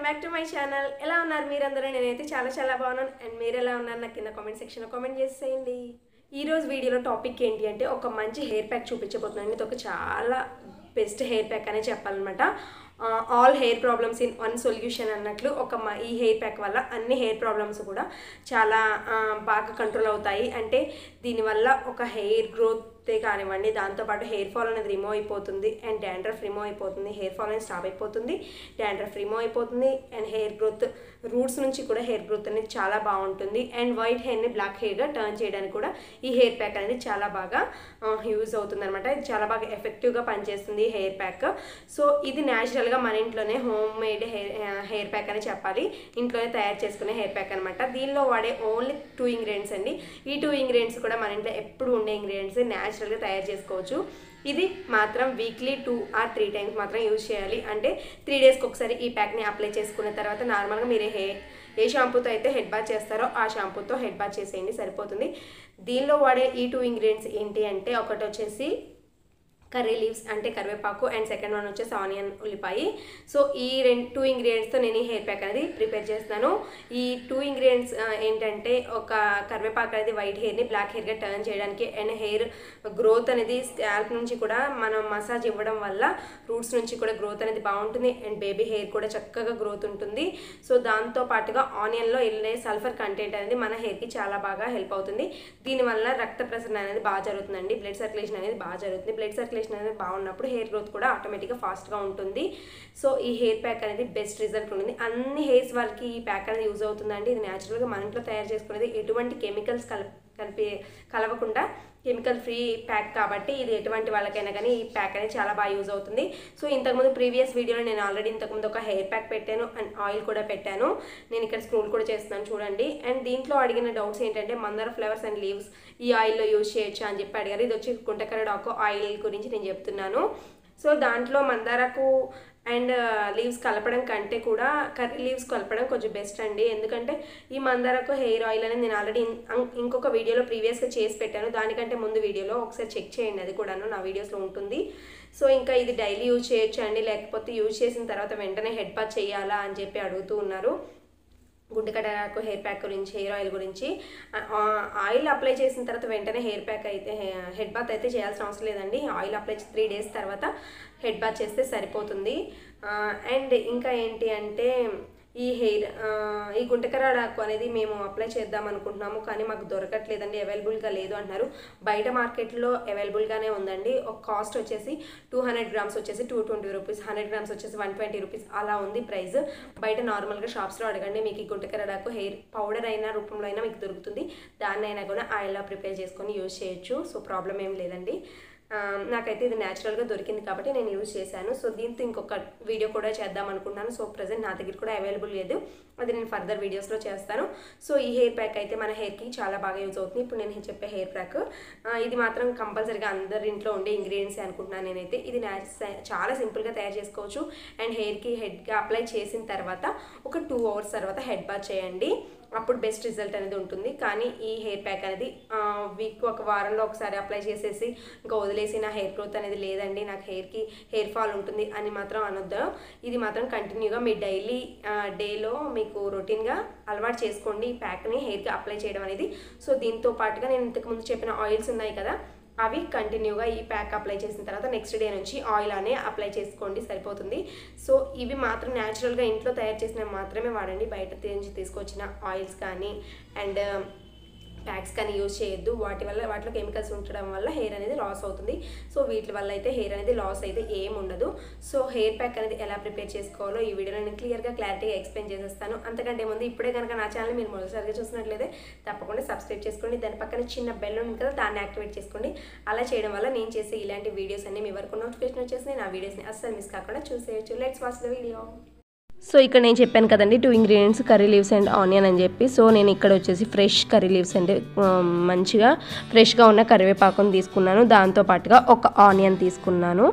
Welcome back to my channel. ఎలా ఉన్నారు మీరందరూ? నేనైతే చాలా చాలా బాగున్నాను. అండ్ మీరు ఎలా ఉన్నారు? నాకు కింద కామెంట్ సెక్షన్లో కామెంట్ చేసేయండి. ఈరోజు వీడియోలో టాపిక్ ఏంటి అంటే ఒక మంచి హెయిర్ ప్యాక్ చూపించబోతున్నాను. ఇది ఒక చాలా బెస్ట్ హెయిర్ ప్యాక్ అనే చెప్పాలన్నమాట. All hair problems in one solution అన్నట్లు ఒక మ- ఈ హెయిర్ ప్యాక్ వల్ల అన్ని హెయిర్ ప్రాబ్లమ్స్ కూడా చాలా బాగా కంట్రోల్ అవుతాయి. అంటే దీనివల్ల ఒక హెయిర్ గ్రోత్ కానివ్వండి దాంతోపాటు హెయిర్ ఫాల్ అనేది రిమూవ్ అయిపోతుంది అండ్ డాండ్రఫ్ రిమూవ్ అయిపోతుంది. హెయిర్ ఫాల్ అనేది స్టాప్ అయిపోతుంది డాండ్రఫ్ రిమూవ్ అయిపోతుంది అండ్ హెయిర్ గ్రోత్ రూట్స్ నుంచి కూడా హెయిర్ గ్రోత్ అనేది చాలా బాగుంటుంది అండ్ వైట్ హెయిర్ని బ్లాక్ హెయిర్గా టర్న్ చేయడానికి కూడా ఈ హెయిర్ ప్యాక్ అనేది చాలా బాగా యూజ్ అవుతుంది అనమాట ఇది చాలా బాగా ఎఫెక్టివ్గా పనిచేస్తుంది ఈ హెయిర్ ప్యాక్ సో ఇది న్యాచురల్గా మన ఇంట్లోనే home made hair hair pack అని చెప్పాలి. ఇంట్లోనే తయారు చేసుకునే హెయిర్ ప్యాక్ అనమాట దీనిలో వాడే ఓన్లీ టూ ఇంగ్రీడియంట్స్ అండి. ఈ టూ ఇంగ్రీడియంట్స్ కూడా మన ఇంట్లో ఎప్పుడు ఉండే ఇంగ్రీడియంట్స్ న్యాచురల్గా తయారు చేసుకోవచ్చు. ఇది మాత్రం weekly two or three times మాత్రం యూజ్ చేయాలి. అంటే త్రీ డేస్కి ఒకసారి ఈ ప్యాక్ని అప్లై చేసుకున్న తర్వాత నార్మల్గా మీరు హే ఏ షాంపూతో అయితే హెడ్ బాత్ చేస్తారో ఆ షాంపూతో హెడ్ బాత్ చేసేయండి సరిపోతుంది. దీనిలో వాడే ఈ టూ ఇంగ్రీడియంట్స్ ఏంటి అంటే ఒకటి వచ్చేసి కర్రీ లీవ్స్ అంటే కరివేపాకు అండ్ సెకండ్ వన్ వచ్చేసి ఆనియన్ ఉల్లిపాయ. సో ఈ రెండు టూ ఇంగ్రీడియంట్స్తో నేను ఈ హెయిర్ ప్యాక్ అనేది ప్రిపేర్ చేస్తాను ఈ టూ ఇంగ్రీడియంట్స్ ఏంటంటే ఒక కరివేపాకు అనేది వైట్ హెయిర్ని బ్లాక్ హెయిర్గా టర్న్ చేయడానికి అండ్ హెయిర్ గ్రోత్ అనేది స్కాల్ప్ నుంచి కూడా మనం మసాజ్ ఇవ్వడం వల్ల రూట్స్ నుంచి కూడా గ్రోత్ అనేది బాగుంటుంది అండ్ బేబీ హెయిర్ కూడా చక్కగా గ్రోత్ ఉంటుంది. సో దాంతో పాటుగా ఆనియన్లో వెళ్ళే సల్ఫర్ కంటెంట్ అనేది మన హెయిర్కి చాలా బాగా హెల్ప్ అవుతుంది. దీనివల్ల రక్త ప్రసరణ అనేది బాగా జరుగుతుందండి. బ్లడ్ సర్క్యులేషన్ అనేది బాగా జరుగుతుంది. బ్లడ్ సర్క్యులేషన్ అనేది బాగున్నప్పుడు హెయిర్ గ్రోత్ కూడా ఆటోమేటిక్గా ఫాస్ట్గా ఉంటుంది. సో ఈ హెయిర్ ప్యాక్ అనేది బెస్ట్ రిజల్ట్ ఉంటుంది. అన్ని హెయిర్స్ వాళ్ళకి ఈ ప్యాక్ అనేది యూజ్ అవుతుందండి. ఇది న్యాచురల్గా మన ఇంట్లో తయారు చేసుకునేది ఎటువంటి కెమికల్స్ కల కలిపి కలవకుండా కెమికల్ ఫ్రీ ప్యాక్ కాబట్టి ఇది ఎటువంటి వాళ్ళకైనా కానీ ఈ ప్యాక్ అనేది చాలా బాగా యూజ్ అవుతుంది. సో ఇంతకుముందు ప్రీవియస్ వీడియోలో నేను ఆల్రెడీ ఇంతకుముందు ఒక హెయిర్ ప్యాక్ పెట్టాను అండ్ ఆయిల్ కూడా పెట్టాను. నేను ఇక్కడ స్క్రోల్ కూడా చేస్తున్నాను చూడండి. అండ్ దీంట్లో అడిగిన డౌట్స్ ఏంటంటే మందర ఫ్లవర్స్ అండ్ లీవ్స్ ఈ ఆయిల్లో యూజ్ చేయొచ్చు అని చెప్పి అడిగారు. ఇది వచ్చి గుంటకరడాకు ఆయిల్ గురించి నేను చెప్తున్నాను. సో దాంట్లో మందారకు అండ్ లీవ్స్ కలపడం కంటే కూడా కర్రీ లీవ్స్ కలపడం కొంచెం బెస్ట్ అండి. ఎందుకంటే ఈ మందారకు హెయిర్ ఆయిల్ అనేది నేను ఆల్రెడీ ఇంకొక వీడియోలో ప్రీవియస్గా చేసి పెట్టాను. దానికంటే ముందు వీడియోలో ఒకసారి చెక్ చేయండి. అది కూడాను నా వీడియోస్లో ఉంటుంది. సో ఇంకా ఇది డైలీ యూజ్ చేయొచ్చు అండి? లేకపోతే యూజ్ చేసిన తర్వాత వెంటనే హెడ్ బాత్ చేయాలా అని చెప్పి అడుగుతూ ఉన్నారు. గుండెకటాకు హెయిర్ ప్యాక్ గురించి హెయిర్ ఆయిల్ గురించి ఆ, ఆయిల్ అప్లై చేసిన తర్వాత వెంటనే హెయిర్ ప్యాక్ అయితే హెడ్ బాత్ అయితే చేయాల్సిన అవసరం లేదండి. ఆయిల్ అప్లై త్రీ డేస్ తర్వాత హెడ్ బాత్ చేస్తే సరిపోతుంది. అండ్ ఇంకా ఏంటి అంటే ఈ హెయిర్ ఈ గుంటకరాడాకు అనేది మేము అప్లై చేద్దాం అనుకుంటున్నాము కానీ మాకు దొరకట్లేదండి అవైలబుల్గా లేదు అంటున్నారు. బయట మార్కెట్లో అవైలబుల్గానే ఉందండి. ఒక కాస్ట్ వచ్చేసి టూ హండ్రెడ్ గ్రామ్స్ వచ్చేసి two twenty rupees hundred grams వచ్చేసి వన్ ట్వంటీ రూపీస్ అలా ఉంది ప్రైస్. బయట నార్మల్గా షాప్స్లో అడగండి మీకు ఈ గుంటకరాడాకు హెయిర్ పౌడర్ అయినా రూపంలో అయినా మీకు దొరుకుతుంది. దాన్నైనా అయినా కూడా ఆయిల్లో ప్రిపేర్ చేసుకొని యూజ్ చేయొచ్చు సో ప్రాబ్లం ఏం లేదండి. నాకైతే ఇది న్యాచురల్గా దొరికింది కాబట్టి నేను యూజ్ చేశాను. సో దీంతో ఇంకొక వీడియో కూడా చేద్దాం అనుకున్నాను సో ప్రజెంట్ నా దగ్గర కూడా అవైలబుల్ లేదు. అది నేను ఫర్దర్ వీడియోస్లో చేస్తాను. సో ఈ హెయిర్ ప్యాక్ అయితే మన హెయిర్కి చాలా బాగా యూజ్ అవుతుంది. ఇప్పుడు నేను చెప్పే హెయిర్ ప్యాక్ ఇది మాత్రం కంపల్సరీగా అందరి ఇంట్లో ఉండే ఇంగ్రీడియంట్స్ అనుకుంటున్నాను నేనైతే. ఇది చాలా సింపుల్గా తయారు చేసుకోవచ్చు. అండ్ హెయిర్కి హెడ్గా అప్లై చేసిన తర్వాత ఒక టూ అవర్స్ తర్వాత హెడ్ బాత్ చేయండి. అప్పుడు బెస్ట్ రిజల్ట్ అనేది ఉంటుంది. కానీ ఈ హెయిర్ ప్యాక్ అనేది వీక్ ఒక వారంలో ఒకసారి అప్లై చేసేసి ఇంకా వదిలేసి నా హెయిర్ గ్రోత్ అనేది లేదండి నాకు హెయిర్కి హెయిర్ ఫాల్ ఉంటుంది అని మాత్రం అనొద్దు. ఇది మాత్రం కంటిన్యూగా మీ డైలీ డేలో మీకు రొటీన్గా అలవాటు చేసుకోండి. ఈ ప్యాక్ని హెయిర్కి అప్లై చేయడం అనేది. సో దీంతో పాటుగా నేను ఇంతకుముందు చెప్పిన ఆయిల్స్ ఉన్నాయి కదా అవి కంటిన్యూగా ఈ ప్యాక్ అప్లై చేసిన తర్వాత నెక్స్ట్ డే నుంచి ఆయిల్ అనే అప్లై చేసుకోండి సరిపోతుంది. సో ఇవి మాత్రం న్యాచురల్గా ఇంట్లో తయారు చేసినవి మాత్రమే వాడండి. బయట నుంచి తీసుకొచ్చిన ఆయిల్స్ కానీ అండ్ ప్యాక్స్ కానీ యూజ్ చేయొద్దు. వాటి వల్ల వాటిలో కెమికల్స్ ఉండడం వల్ల హెయిర్ అనేది లాస్ అవుతుంది. సో వీటి వల్ల అయితే హెయిర్ అనేది లాస్ అయితే ఏం ఉండదు. సో హెయిర్ ప్యాక్ అనేది ఎలా ప్రిపేర్ చేసుకోవాలో ఈ వీడియోలో నేను క్లియర్గా క్లారిటీగా ఎక్స్ప్లెయిన్ చేసేస్తాను. అంతకంటే ముందు ఇప్పుడే కనుక నా ఛానల్ మీరు మొదటిసారిగా చూసినట్లయితే తప్పకుండా సబ్స్క్రైబ్ చేసుకోండి. దాని పక్కన చిన్న బెల్ ఉంది కదా దాన్ని యాక్టివేట్ చేసుకోండి. అలా చేయడం వల్ల నేను చేసే ఇలాంటి వీడియోస్ అన్ని మీ వరకు నోటిఫికేషన్ వచ్చేసి నా వీడియోస్ని అస్సలు మిస్ కాకుండా చూసేయచ్చు. Let's watch the video so ఇక్కడ నేను చెప్పాను కదండి two ingredients curry leaves and onion అని చెప్పి. సో నేను ఇక్కడ వచ్చేసి ఫ్రెష్ కర్రీ లీవ్స్ అండ్ మంచిగా ఫ్రెష్గా ఉన్న కరివేపాకుని తీసుకున్నాను. దాంతో పాటుగా ఒక ఆనియన్ తీసుకున్నాను.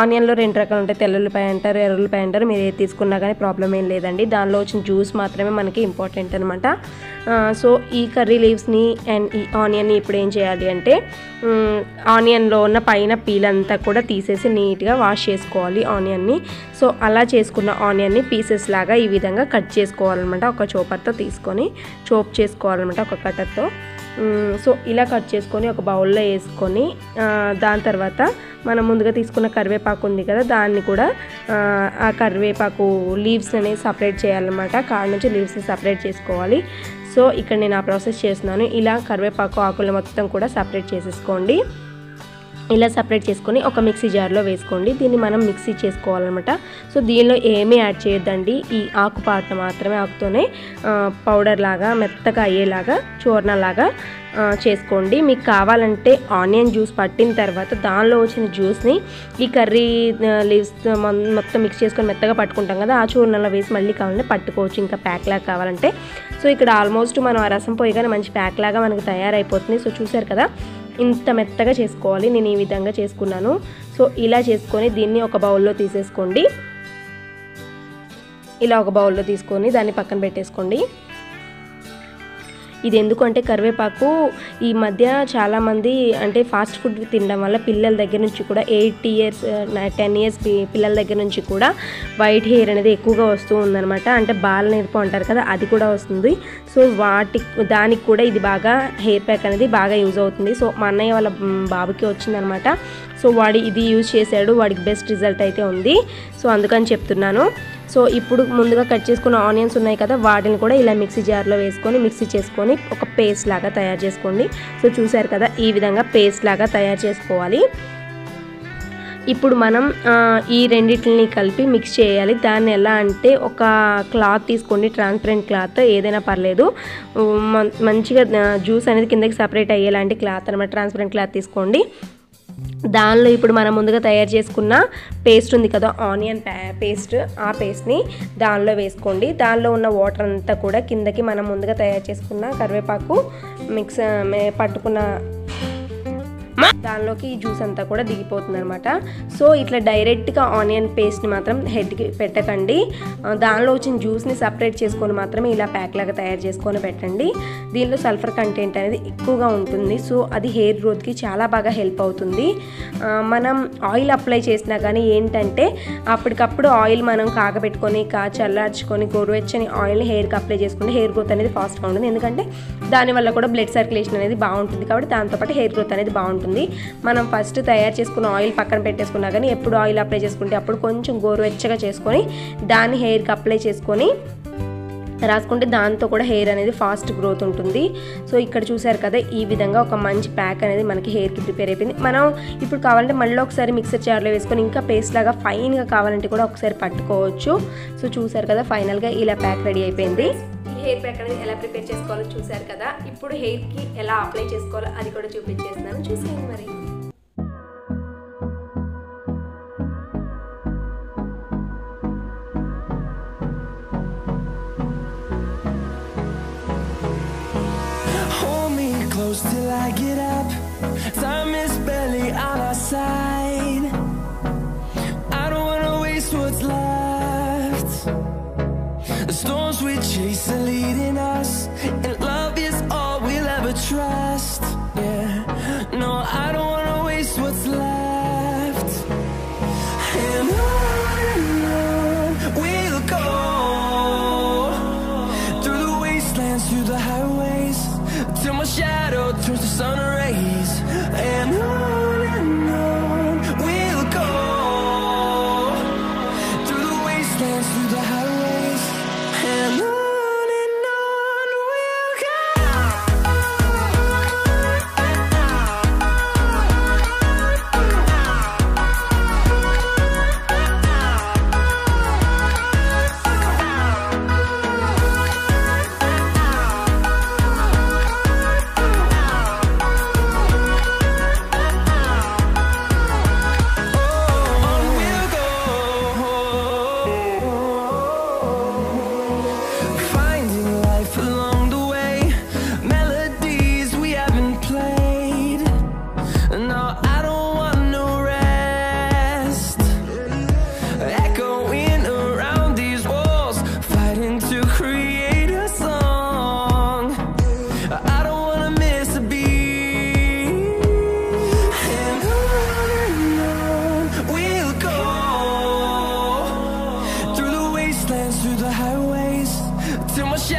ఆనియన్లో రెండు రకాలు ఉంటాయి. తెల్లుల్లిపాయ అంటారు ఎర్రుల్లిపాయ అంటారు. మీరు ఏది తీసుకున్నా కానీ ప్రాబ్లం ఏం లేదండి. దానిలో వచ్చిన జ్యూస్ మాత్రమే మనకి ఇంపార్టెంట్ అనమాట సో ఈ కర్రీ లీవ్స్ని అండ్ ఈ ఆనియన్ని ఇప్పుడు ఏం చేయాలి అంటే ఆనియన్లో ఉన్న పైన పీల్ అంతా కూడా తీసేసి నీట్గా వాష్ చేసుకోవాలి ఆనియన్ని. సో అలా చేసుకున్న ఆనియన్ని పీసెస్ లాగా ఈ విధంగా కట్ చేసుకోవాలన్నమాట ఒక చోపర్తో తీసుకొని చోప్ చేసుకోవాలన్నమాట ఒక కట్టర్తో సో ఇలా కట్ చేసుకొని ఒక బౌల్లో వేసుకొని దాని తర్వాత మనం ముందుగా తీసుకున్న కరివేపాకు ఉంది కదా దాన్ని కూడా ఆ, ఆ కరివేపాకు లీవ్స్ అనేది సపరేట్ చేయాలన్నమాట. కాడ నుంచి లీవ్స్ని సపరేట్ చేసుకోవాలి. సో ఇక్కడ నేను ఆ ప్రాసెస్ చేస్తున్నాను. ఇలా కరివేపాకు ఆకులు మొత్తం కూడా సపరేట్ చేసేసుకోండి. ఇలా సపరేట్ చేసుకొని ఒక మిక్సీ జార్లో వేసుకోండి. దీన్ని మనం మిక్సీ చేసుకోవాలన్నమాట. సో దీనిలో ఏమీ యాడ్ చేయొద్దండి. ఈ ఆకు పాట మాత్రమే ఆకుతోనే పౌడర్ లాగా మెత్తగా అయ్యేలాగా చూర్ణలాగా చేసుకోండి. మీకు కావాలంటే ఆనియన్ జ్యూస్ పట్టిన తర్వాత దానిలో వచ్చిన జ్యూస్ని ఈ కర్రీ లీవ్స్ మొత్తం మిక్స్ చేసుకొని మెత్తగా పట్టుకుంటాం కదా ఆ చూర్ణంలో వేసి మళ్ళీ కావాలంటే పట్టుకోవచ్చు. ఇంకా ప్యాక్ లాగా కావాలంటే. సో ఇక్కడ ఆల్మోస్ట్ మనం ఆ రసం పోయగానే మంచి ప్యాక్ లాగా మనకు తయారైపోతుంది. సో చూసారు కదా ఇంత మెత్తగా చేసుకోవాలి నేను ఈ విధంగా చేసుకున్నాను. సో ఇలా చేసుకొని దీన్ని ఒక బౌల్లో తీసేసుకోండి. ఇలా ఒక బౌల్లో తీసుకొని దాన్ని పక్కన పెట్టేసుకోండి. ఇది ఎందుకంటే కరివేపాకు ఈ మధ్య చాలామంది అంటే ఫాస్ట్ ఫుడ్ తినడం వల్ల పిల్లల దగ్గర నుంచి కూడా ఎయిట్ ఇయర్స్ టెన్ ఇయర్స్ పిల్లల దగ్గర నుంచి కూడా వైట్ హెయిర్ అనేది ఎక్కువగా వస్తూ ఉందనమాట అంటే బాల్ నేర్పు అంటారు కదా అది కూడా వస్తుంది. సో వాటి దానికి కూడా ఇది బాగా హెయిర్ ప్యాక్ అనేది బాగా యూజ్ అవుతుంది. సో మా అన్నయ్య వాళ్ళ బాబుకి వచ్చిందనమాట సో వాడి ఇది యూజ్ చేశాడు వాడికి బెస్ట్ రిజల్ట్ అయితే ఉంది. సో అందుకని చెప్తున్నాను. సో ఇప్పుడు ముందుగా కట్ చేసుకున్న ఆనియన్స్ ఉన్నాయి కదా వాటిని కూడా ఇలా మిక్సీ జార్లో వేసుకొని మిక్సీ చేసుకొని ఒక పేస్ట్ లాగా తయారు చేసుకోండి. సో చూసారు కదా ఈ విధంగా పేస్ట్ లాగా తయారు చేసుకోవాలి. ఇప్పుడు మనం ఈ రెండింటిని కలిపి మిక్స్ చేయాలి. దాన్ని ఎలా అంటే ఒక క్లాత్ తీసుకోండి ట్రాన్స్పరెంట్ క్లాత్ ఏదైనా పర్లేదు. మంచిగా జ్యూస్ అనేది కిందకి సపరేట్ అయ్యేలాంటి క్లాత్ అనమాట ట్రాన్స్పరెంట్ క్లాత్ తీసుకోండి. దానిలో ఇప్పుడు మనం ముందుగా తయారు చేసుకున్న పేస్ట్ ఉంది కదా ఆనియన్ పేస్ట్ ఆ పేస్ట్ని దానిలో వేసుకోండి. దానిలో ఉన్న వాటర్ అంతా కూడా కిందకి మనం ముందుగా తయారు చేసుకున్న కరివేపాకు మిక్స్ పట్టుకున్న దానిలోకి ఈ జ్యూస్ అంతా కూడా దిగిపోతుంది అనమాట సో ఇట్లా డైరెక్ట్గా ఆనియన్ పేస్ట్ని మాత్రం హెడ్కి పెట్టకండి. దానిలో వచ్చిన జ్యూస్ని సపరేట్ చేసుకొని మాత్రమే ఇలా ప్యాక్ లాగా తయారు చేసుకొని పెట్టండి. దీనిలో సల్ఫర్ కంటెంట్ అనేది ఎక్కువగా ఉంటుంది. సో అది హెయిర్ గ్రోత్కి చాలా బాగా హెల్ప్ అవుతుంది. మనం ఆయిల్ అప్లై చేసినా కానీ ఏంటంటే అప్పటికప్పుడు ఆయిల్ మనం కాగబెట్టుకొని కా చల్లార్చుకొని గోరువెచ్చని ఆయిల్ని హెయిర్కి అప్లై చేసుకుంటే హెయిర్ గ్రోత్ అనేది ఫాస్ట్గా ఉంటుంది ఎందుకంటే దానివల్ల కూడా బ్లడ్ సర్క్యులేషన్ అనేది బాగుంటుంది. కాబట్టి దాంతోపాటు హెయిర్ గ్రోత్ అనేది బాగుంటుంది. మనం ఫస్ట్ తయారు చేసుకున్న ఆయిల్ పక్కన పెట్టేసుకున్నా కానీ ఎప్పుడు ఆయిల్ అప్లై చేసుకుంటే అప్పుడు కొంచెం గోరువెచ్చగా చేసుకొని దాన్ని హెయిర్కి అప్లై చేసుకొని రాసుకుంటే దాంతో కూడా హెయిర్ అనేది ఫాస్ట్ గ్రోత్ ఉంటుంది. సో ఇక్కడ చూసారు కదా ఈ విధంగా ఒక మంచి ప్యాక్ అనేది మనకి హెయిర్కి ప్రిపేర్ అయిపోయింది. మనం ఇప్పుడు కావాలంటే మళ్ళీ ఒకసారి మిక్సర్ జార్లో వేసుకొని ఇంకా పేస్ట్ లాగా ఫైన్గా కావాలంటే కూడా ఒకసారి పట్టుకోవచ్చు. సో చూసారు కదా ఫైనల్గా ఇలా ప్యాక్ రెడీ అయిపోయింది. హెయిర్ ప్యాక్ అనేది ఎలా ప్రిపేర్ చేసుకోవాలో చూశారు కదా ఇప్పుడు హెయిర్కి ఎలా అప్లై చేసుకోవాలో అది కూడా చూపించేస్తున్నాను చూసేయండి మరి close till I get up. Time is barely on our side. Chase are leading